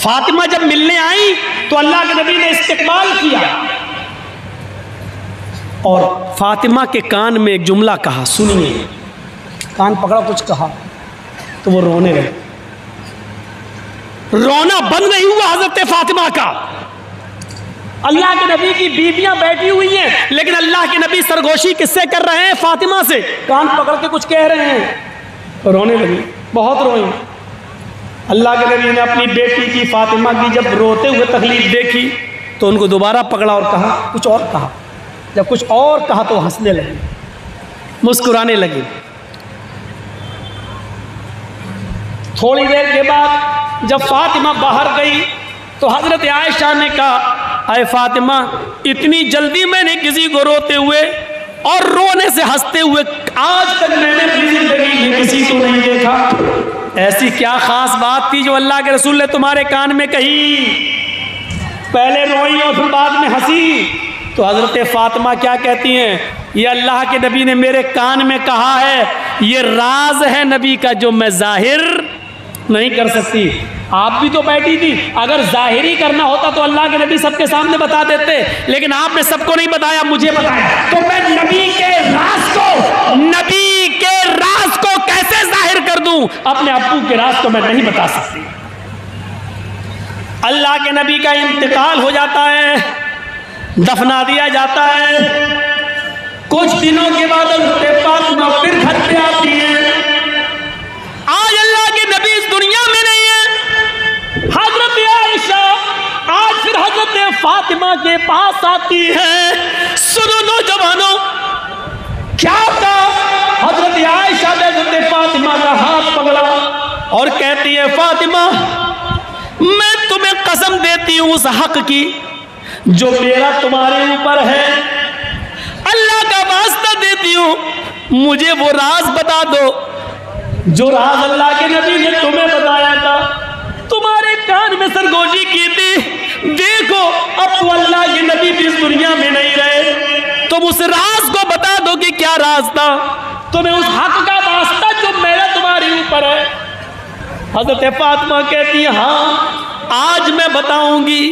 फातिमा जब मिलने आई तो अल्लाह के नबी ने इस्तेमाल किया। और फातिमा के कान में एक जुमला कहा, सुनिए। कान पकड़ा, कुछ कहा तो वो रोने लगे। रोना बंद नहीं हुआ हज़रत फातिमा का। अल्लाह के नबी की बीबियाँ बैठी हुई हैं, लेकिन अल्लाह के नबी सरगोशी किससे कर रहे हैं? फातिमा से। कान पकड़ के कुछ कह रहे हैं। रोने लगी, बहुत रोई अल्लाह के नबी ने अपनी बेटी की फातिमा की जब रोते हुए तकलीफ़ देखी तो उनको दोबारा पकड़ा और कहा, कुछ और कहा। जब कुछ और कहा तो हंसने लगी, मुस्कुराने लगी। थोड़ी देर के बाद जब फातिमा बाहर गई तो हज़रत आयशा ने कहा, अरे फातिमा, इतनी जल्दी मैंने किसी को रोते हुए और रोने से हँसते हुए आज तक मैंने किसी को नहीं देखा। ऐसी क्या खास बात थी जो अल्लाह के रसूल ने तुम्हारे कान में कही? पहले रोई और फिर बाद में हँसी। तो हज़रत फातिमा क्या कहती हैं? ये अल्लाह के नबी ने मेरे कान में कहा है, ये राज है नबी का जो मैं ज़ाहिर नहीं कर सकती। आप भी तो बैठी थी। अगर जाहिरी करना होता तो अल्लाह के नबी सबके सामने बता देते, लेकिन आपने सबको नहीं बताया, मुझे बताया। तो मैं नबी के राज को, नबी राज को कैसे ज़ाहिर कर दूँ? अपने अबू के राज को मैं नहीं बता सकती। अल्लाह के नबी का इंतकाल हो जाता है, दफना दिया जाता है। कुछ दिनों के बाद फातिमा फिर घर पे आती है। आज अल्लाह के नबी इस दुनिया में नहीं है। हज़रत आयशा, आज फिर हज़रत फातिमा के पास आती है। सुनो नौजवानों, क्या था? हज़रत आयशा ने हज़रत फातिमा का हाथ पकड़ा और कहती है, फातिमा, मैं तुम्हें कसम देती हूँ उस हक की, जो मेरा तुम्हारे ऊपर है। अल्लाह का वास्ता देती हूँ। मुझे वो राज बता दो, जो राज अल्लाह के नबी ने तुम्हें बताया था। तुम्हारे कान में सरगोशी की थी। देखो, अब तो अल्लाह के नबी भी इस दुनिया में नहीं रहे। तुम उस राज को बता दो कि क्या राज था। तुम्हें उस हक का वास्ता जो मेरा तुम्हारे ऊपर है। हज़रत फातिमा कहती है हाँ आज मैं बताऊँगी।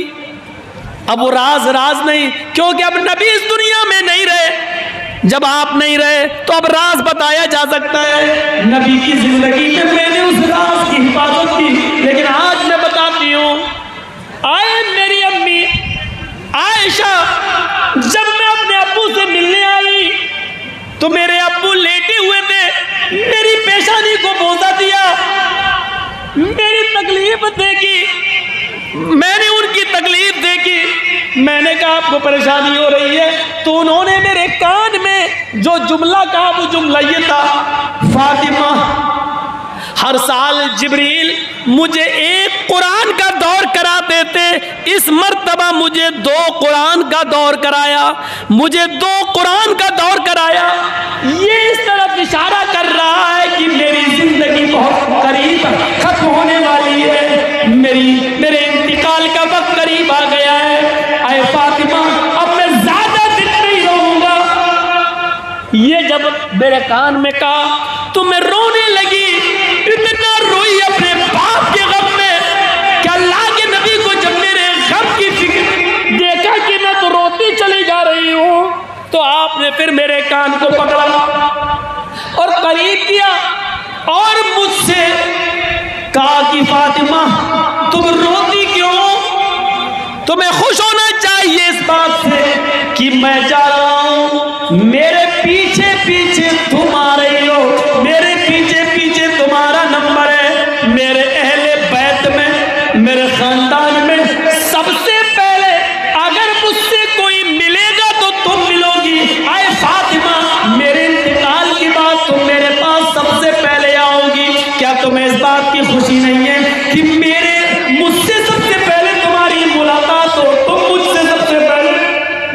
अब वो राज राज नहीं, क्योंकि अब नबी इस दुनिया में नहीं रहे। जब आप नहीं रहे तो अब राज बताया जा सकता है। नबी की ज़िंदगी में मैंने उस राज की हिफाजत की, लेकिन आज मैं बताती हूँ, आए मेरी अम्मी, आयशा, जब मैं अपने अब्बू से मिलने आई तो मेरे अबू लेटे हुए थे। मेरी पेशानी को बोझा दिया। मेरी तकलीफ़ देखी। मैंने उनकी तकलीफ़ देखी। मैंने कहा, आपको परेशानी हो रही है? तो उन्होंने मेरे कान में जो जुमला कहा वो जुमला ये था, फातिमा हर साल जिब्रील मुझे एक कुरान का दौर करा देते। इस मर्तबा मुझे दो कुरान का दौर कराया। मुझे दो कुरान का दौर कराया। ये इस तरफ़ इशारा कर रहा है कि मेरी ज़िंदगी बहुत करीब खत्म होने वाली है। मेरी, मेरे इंतकाल का वक्त करीब आ गया है। आए फातिमा, अब मैं ज़्यादा दिन नहीं रहूँगा। ये जब मेरे कान में कहा तो मैं रोने लगी आपने फिर मेरे कान को पकड़ा और करीब किया और मुझसे कहा कि फातिमा, तुम रोती क्यों? तुम्हें खुश होना चाहिए इस बात से कि मैं जा रहा हूँ। मेरे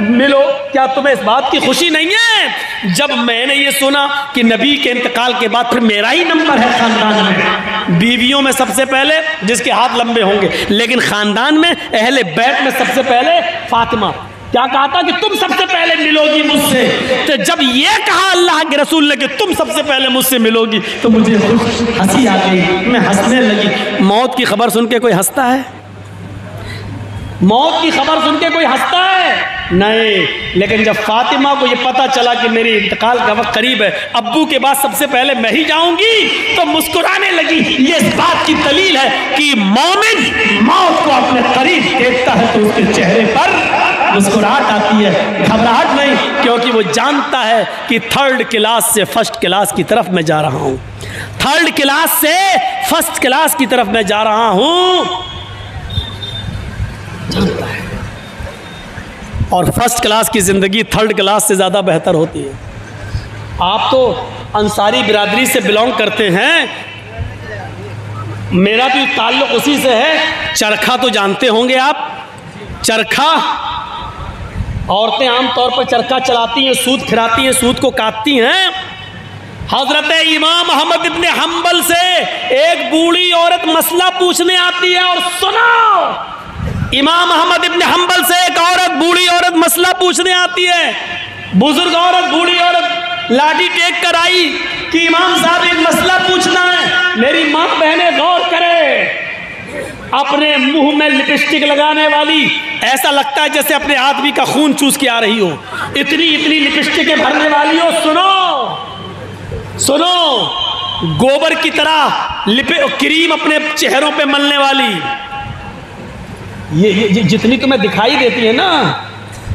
मिलो, क्या तुम्हें इस बात की खुशी नहीं है? जब मैंने ये सुना कि नबी के इंतकाल के बाद फिर मेरा ही नंबर है खानदान में। बीवियों में सबसे पहले, जिसके हाथ लंबे होंगे। लेकिन खानदान में, अहले बैत में सबसे पहले फातिमा। क्या कहा था कि तुम सबसे पहले मिलोगी मुझसे? तो जब ये कहा अल्लाह के रसूल ने कि तुम सबसे पहले मुझसे मिलोगी तो मुझे हँसी आ गई। मैं हंसने लगी। मौत की खबर सुन के कोई हंसता है? मौत की खबर सुन के कोई हंसता है? नहीं, लेकिन जब फातिमा को ये पता चला कि मेरी इंतकाल का वक्त करीब है, अब्बू के बाद सबसे पहले मैं ही जाऊँगी तो मुस्कुराने लगी। ये इस बात की दलील है कि मोमिन मौत को अपने करीब देखता है तो उसके चेहरे पर मुस्कुराहट आती है। घबराहट नहीं, क्योंकि वो जानता है कि थर्ड क्लास से फ़र्स्ट क्लास की तरफ़ मैं जा रहा हूँ। थर्ड क्लास से फ़र्स्ट क्लास की तरफ़ मैं जा रहा हूँ। जानता है। और फ़र्स्ट क्लास की ज़िंदगी थर्ड क्लास से ज़्यादा बेहतर होती है। आप तो अंसारी बिरादरी से बिलोंग करते हैं। मेरा भी ताल्लुक उसी से है। चरखा तो जानते होंगे आप। चरखा, औरतें आमतौर पर चरखा चलाती हैं सूद खिराती हैं सूद को काटती हैं। हज़रत इमाम अहमद इब्ने हम्बल से एक बूढ़ी औरत मसला पूछने आती है और सुनो इमाम अहमद इब्ने हम्बल से एक औरत, बूढ़ी औरत मसला पूछने आती है। बुज़ुर्ग औरत, बूढ़ी औरत लाठी टेक कर आई कि इमाम साहब, एक मसला पूछना है। मेरी माँ बहनें गौर करे, अपने मुँह में लिपस्टिक लगाने वाली, ऐसा लगता है जैसे अपने आदमी का खून चूस के आ रही हो। इतनी इतनी लिपस्टिकें भरने वाली हो, सुनो सुनो। गोबर की तरह लिपे, क्रीम अपने चेहरों पे मलने वाली। ये, ये जितनी तुम्हें दिखाई देती है ना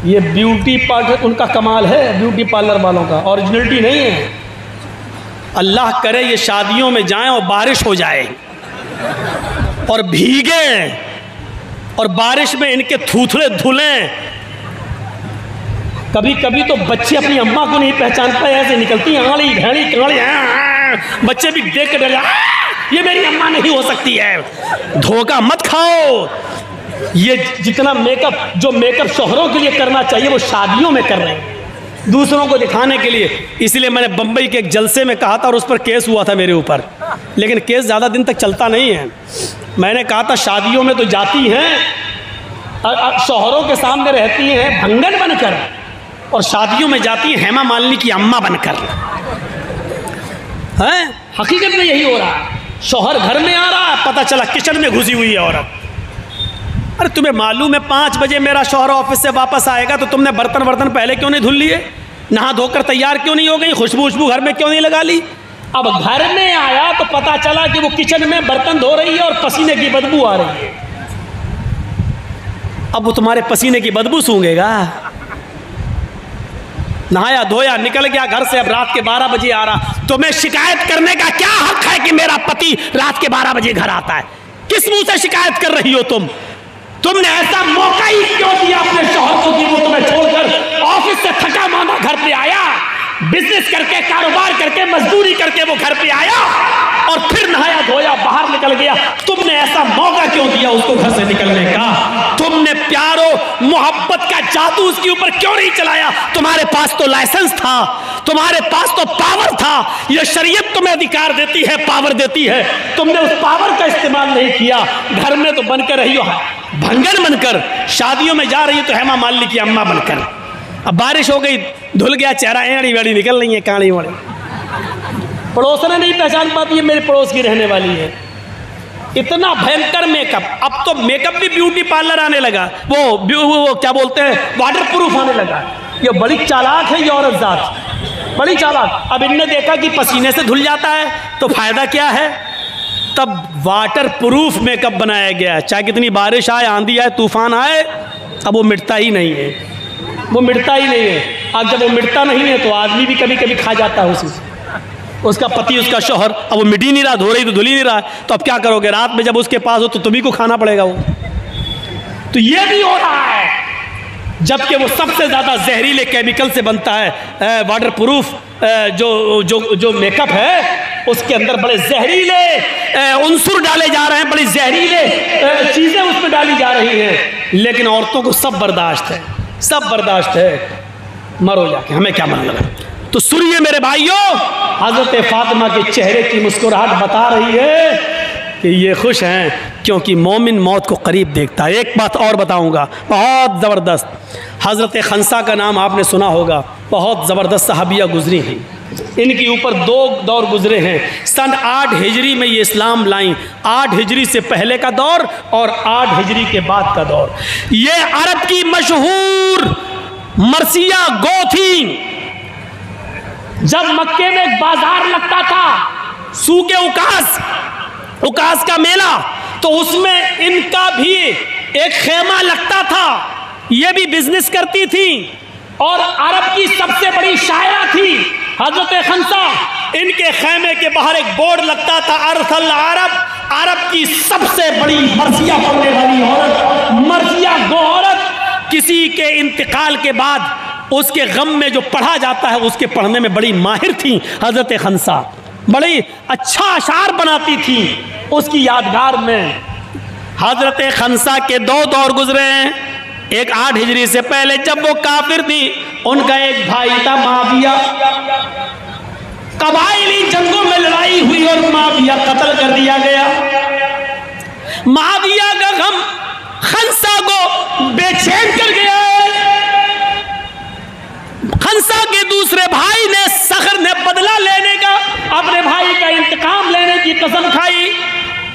ये ब्यूटी पार्लर उनका कमाल है ब्यूटी पार्लर वालों का ओरिजिनलिटी नहीं है। अल्लाह करे ये शादियों में जाएँ और बारिश हो जाए और भीगे और बारिश में इनके थूथड़े धुलें। कभी कभी तो बच्चे अपनी अम्मा को नहीं पहचान पाए ऐसे निकलती आड़ी भेड़ी काड़ी बच्चे भी देख कर डरे ये मेरी अम्मा नहीं हो सकती है। धोखा मत खाओ ये जितना मेकअप जो मेकअप शोहरों के लिए करना चाहिए, वो शादियों में कर रहे हैं। दूसरों को दिखाने के लिए। इसलिए मैंने बम्बई के एक जलसे में कहा था और उस पर केस हुआ था मेरे ऊपर। लेकिन केस ज़्यादा दिन तक चलता नहीं है। मैंने कहा था, शादियों में तो जाती हैं शोहरों के सामने रहती हैं, भंगन बनकर। और शादियों में जाती हैं, हेमा मालिनी की अम्मा बनकर। हैं? हकीकत में यही हो रहा है। शोहर घर में आ रहा है, पता चला किचन में घुसी हुई है औरत। अरे तुम्हें मालूम है, पाँच बजे मेरा शोहर ऑफ़िस से वापस आएगा तो तुमने बर्तन वर्तन पहले क्यों नहीं धुल लिए? नहा धोकर तैयार क्यों नहीं हो गई? खुशबू उशबू घर में क्यों नहीं लगा ली? अब घर में आया तो पता चला कि वो किचन में बर्तन धो रही है और पसीने की बदबू आ रही है। अब वो तुम्हारे पसीने की बदबू सूंघेगा। नहाया, धोया, निकल गया घर से, अब रात के बारह बजे आ रहा। तुम्हें शिकायत करने का क्या हक है कि मेरा पति रात के बारह बजे घर आता है? किस मुँह से शिकायत कर रही हो तुम? तुमने ऐसा मौका ही क्यों दिया अपने शोहर को कि वो तुम्हें छोड़कर? ऑफ़िस से थका माना घर पे आया। बिज़नेस करके, कारोबार करके, मजदूरी करके वो घर पे आया। और फिर नहाया धोया, बाहर निकल गया। तुमने ऐसा मौका क्यों दिया उसको घर से निकलने का? तुमने प्यारो, मोहब्बत का जादू उसके ऊपर क्यों नहीं चलाया? तुम्हारे पास तो लाइसेंस था, तुम्हारे पास तो पावर था। ये शरीयत तुम्हें अधिकार देती है, पावर देती है। तुमने उस पावर का इस्तेमाल नहीं किया। घर में तो बनकर रही हो भंगन बनकर, शादियों में जा रही हो तो हेमा मालिनी की अम्मा बनकर। अब बारिश हो गई, धुल गया, चेहरा एड़ी वेड़ी निकल रही है काड़ी वाड़ी पड़ोसन नहीं पहचान पाती है मेरे पड़ोस की रहने वाली है। इतना भयंकर मेकअप अब तो मेकअप भी ब्यूटी पार्लर आने लगा। वो वो, क्या बोलते हैं? वाटर प्रूफ आने लगा। ये बड़ी चालाक है ये औरत जात। बड़ी चालाक। अब इनने देखा कि पसीने से धुल जाता है तो फ़ायदा क्या है? तब वाटर प्रूफ मेकअप बनाया गया। चाहे कितनी बारिश आए आंधी आए तूफ़ान आए अब वो मिटता ही नहीं है। वो मिटता ही नहीं है। अब जब वो मिटता नहीं है तो आदमी भी कभी कभी खा जाता है उसी से। उसका पति, उसका शोहर, अब वो मिट नहीं रहा, धो रही तो धुल नहीं रहा तो अब क्या करोगे? रात में जब उसके पास हो तो तुम्ही को खाना पड़ेगा वो। तो ये भी हो रहा है। जबकि वो सबसे ज़्यादा जहरीले केमिकल से बनता है वाटर प्रूफ जो जो जो मेकअप है, उसके अंदर बड़े जहरीले उनसुर डाले जा रहे हैं, बड़ी जहरीले चीज़ें उसमें डाली जा रही हैं। लेकिन औरतों को सब बर्दाश्त है, सब बर्दाश्त है। मरो जाके, हमें क्या मन लगा तो सुनिए मेरे भाइयों। हज़रत फातिमा के चेहरे की मुस्कुराहट बता रही है कि ये खुश हैं क्योंकि मोमिन मौत को करीब देखता है। एक बात और बताऊँगा, बहुत ज़बरदस्त। हज़रत खनसा का नाम आपने सुना होगा, बहुत ज़बरदस्त सहाबिया गुजरी हैं। इनके ऊपर दो दौर गुजरे हैं। सन आठ हिजरी में ये इस्लाम लाई। आठ हिजरी से पहले का दौर और आठ हिजरी के बाद का दौर। ये अरब की मशहूर मरसिया गो थी जब मक्के में एक बाज़ार लगता था सूके उकास उकास का मेला तो उसमें इनका भी एक खेमा लगता था। ये भी बिज़नेस करती थी। और अरब की सबसे बड़ी शायरा थी, हज़रत खंसा। इनके खेमे के बाहर एक बोर्ड लगता था, अरसल अरब अरब की सबसे बड़ी मर्जिया पढ़ने वाली औरत, मर्जिया गो औरत, किसी के इंतकाल के बाद उसके गम में जो पढ़ा जाता है, उसके पढ़ने में बड़ी माहिर थी हज़रत खनसा बड़ी अच्छा अशार बनाती थी उसकी यादगार में। हज़रत खनसा के दो दौर गुजरे हैं। एक आठ हिजरी से पहले जब वो काफिर थी, उनका एक भाई था माविया। कबायली जंगों में लड़ाई हुई और माविया कत्ल कर दिया गया। माविया का गम खनसा को बेचैन कर गया। खंसा के दूसरे भाई ने सखर ने बदला लेने का, अपने भाई का इंतकाम लेने की कसम खाई।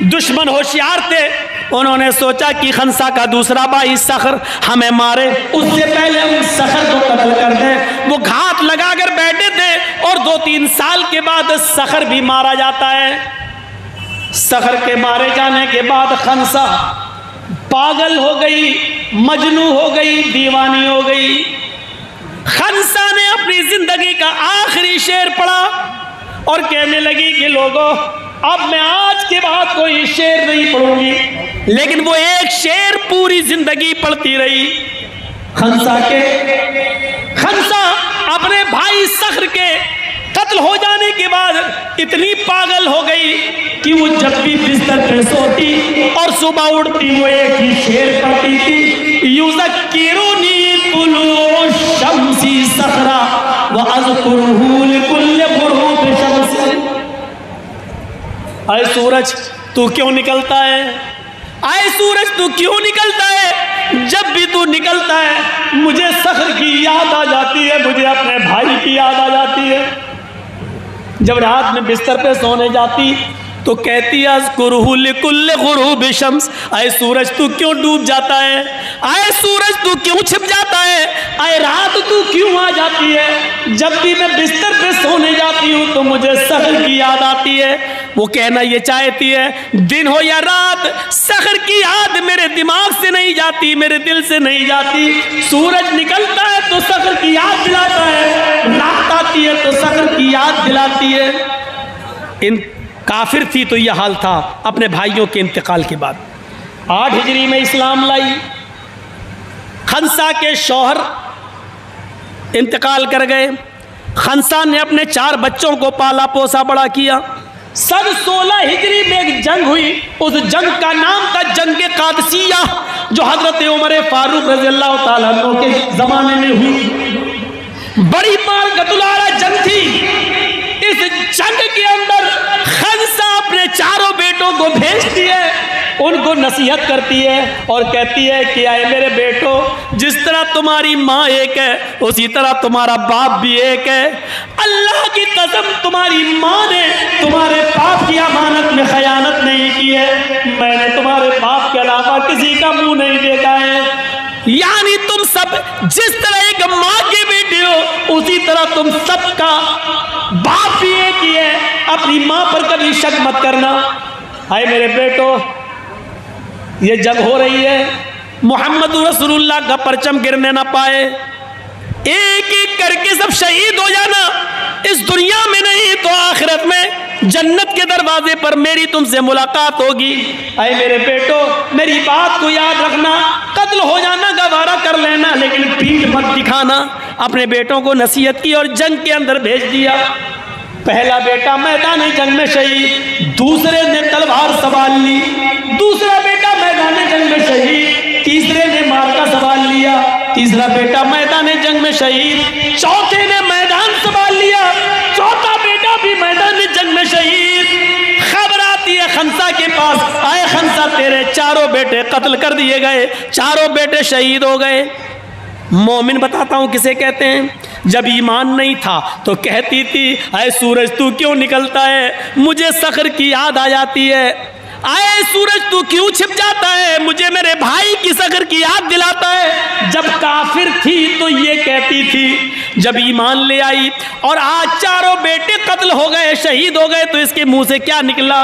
दुश्मन होशियार थे। उन्होंने सोचा कि खंसा का दूसरा भाई सखर हमें मारे। उससे पहले हम सखर को कत्ल कर दें। वो घात लगाकर बैठे थे और दो तीन साल के बाद सखर भी मारा जाता है। सखर के मारे जाने के बाद खंसा पागल हो गई, मजनू हो गई, दीवानी हो गई। खंसा ने अपनी ज़िंदगी का आखिरी शेर पढ़ा और कहने लगी कि लोगों, अब मैं आज के बाद कोई शेर नहीं पढ़ूँगी। लेकिन वो एक शेर पूरी ज़िंदगी पढ़ती रही। खंसा के, खंसा अपने भाई सखर के कत्ल हो जाने के बाद इतनी पागल हो गई कि वो जब भी बिस्तर पे सोती और सुबह उठती वो एक ही शेर पढ़ती थी। युजक्किरुनी तुलू शम्सी सखरा व शम्सी आए सूरज, तू क्यों निकलता है? आए सूरज, तू क्यों निकलता है? जब भी तू निकलता है, मुझे सखर की याद आ जाती है, मुझे अपने भाई की याद आ जाती है। जब रात में बिस्तर पे सोने जाती तो कहती कुल गुरु बिशम्स। आए सूरज तू क्यों डूब जाता है? आए सूरज तू क्यों छिप जाता है? आए रात तू क्यों आ जाती है? जब भी मैं बिस्तर पे सोने जाती हूँ तो मुझे सखर की याद आती है। वो कहना ये चाहती है, दिन हो या रात सखर की याद मेरे दिमाग से नहीं जाती, मेरे दिल से नहीं जाती। सूरज निकलता है तो सखर की याद दिलाता है। रात आती है तो सखर की याद दिलाती है। इन काफिर थी तो यह हाल था अपने भाइयों के इंतकाल के बाद। आठ हिजरी में इस्लाम लाई। खनसा के शौहर इंतकाल कर गए। खनसा ने अपने चार बच्चों को पाला, पोसा, बड़ा किया। सन सोलह हिजरी में एक जंग हुई। उस जंग का नाम था जंग कादसिया, जो हज़रत उमर फारूक रज़ी अल्लाह के ज़माने में हुई। बड़ी मार गतुलारा जंग थी। इस जंग के अंदर बेटों को भेजती है, उनको नसीहत करती है और कहती है कि आए मेरे बेटो, जिस तरह तुम्हारी माँ एक है, उसी तरह तुम्हारा बाप भी एक है। अल्लाह की कसम, तुम्हारी माँ ने तुम्हारे बाप की अमानत में खयानत नहीं की है। मैंने तुम्हारे बाप के अलावा किसी का मुँह नहीं देखा है। यानी तुम सब, जिस तरह एक माँ के बेटे हो, उसी तरह तुम सबका बाप भी एक ही है। अपनी माँ पर कभी शक मत करना। हाय मेरे बेटो, ये जंग हो रही है। मोहम्मद रसूलुल्लाह का परचम गिरने ना पाए। एक एक करके सब शहीद हो जाना। इस दुनिया में नहीं तो आखिरत में जन्नत के दरवाजे पर मेरी तुमसे मुलाकात होगी। अरे मेरे बेटो, मेरी बात को याद रखना। कत्ल हो जाना, गवारा कर लेना, लेकिन पीठ मत दिखाना। अपने बेटों को नसीहत की और जंग के अंदर भेज दिया। पहला बेटा मैदान जंग में शहीद, दूसरे ने तलवार सवाल ली। दूसरा बेटा मैदान जंग में शहीद, तीसरे ने मार का सवाल लिया। तीसरा बेटा मैदान जंग में शहीद, चौथे ने मैदान संभाल लिया। चौथा बेटा भी मैदान जंग में शहीद। खबर आती है खंसा के पास, आए खंसा तेरे चारों बेटे कत्ल कर दिए गए, चारों बेटे शहीद हो गए। मोमिन बताता हूँ किसे कहते हैं। जब ईमान नहीं था तो कहती थी अरे सूरज, तू क्यों निकलता है? मुझे सखर की याद आ जाती है। आए सूरज तू क्यों छिप जाता है? मुझे मेरे भाई की सगर की याद दिलाता है। जब काफिर थी तो ये कहती थी जब ईमान ले आई और आज चारों बेटे कत्ल हो गए शहीद हो गए तो इसके मुँह से क्या निकला?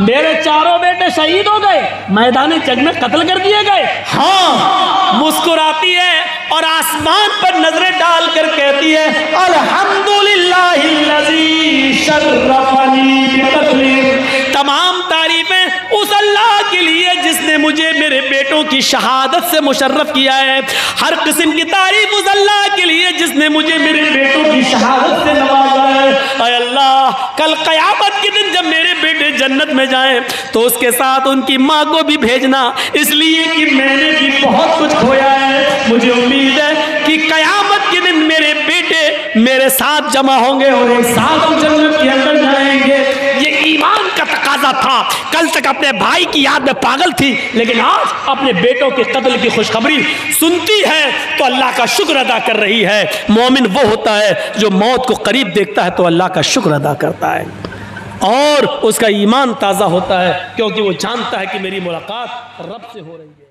मेरे चारों बेटे शहीद हो गए मैदान जंग में कत्ल कर दिए गए। हाँ मुस्कुराती है और आसमान पर नज़रें डालकर कहती है अल्हम्दुलिल्लाह तमाम तारीफें उस अल्लाह के लिए जिसने मुझे मेरे बेटों की शहादत से मुशर्रफ किया है। हर किस्म की तारीफ़ उस अल्लाह के लिए जिसने मुझे मेरे बेटों की शहादत से नवाजा है। अल्लाह, कल कयामत के दिन जब मेरे बेटे जन्नत में जाएँ तो उसके साथ उनकी माँ को भी भेजना। इसलिए कि मैंने भी बहुत कुछ खोया है। मुझे उम्मीद है कि कयामत के दिन मेरे बेटे मेरे साथ जमा होंगे और एक साथ जन्नत के अंदर का था। कल तक अपने भाई की याद में पागल थी, लेकिन आज अपने बेटों के कत्ल की खुशखबरी सुनती है तो अल्लाह का शुक्र अदा कर रही है। मोमिन वो होता है जो मौत को करीब देखता है तो अल्लाह का शुक्र अदा करता है। और उसका ईमान ताज़ा होता है, क्योंकि वो जानता है कि मेरी मुलाकात रब से हो रही है।